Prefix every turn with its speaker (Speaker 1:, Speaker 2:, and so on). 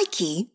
Speaker 1: Mikey